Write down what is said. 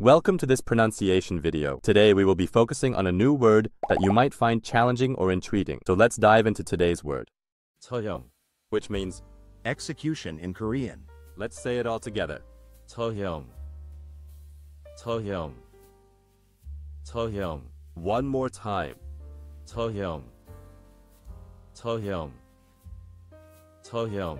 Welcome to this pronunciation video. Today we will be focusing on a new word that you might find challenging or intriguing. So let's dive into today's word, 처형, which means, Execution in Korean. let's say it all together. 처형, 처형, 처형, One more time. 처형, 처형, 처형.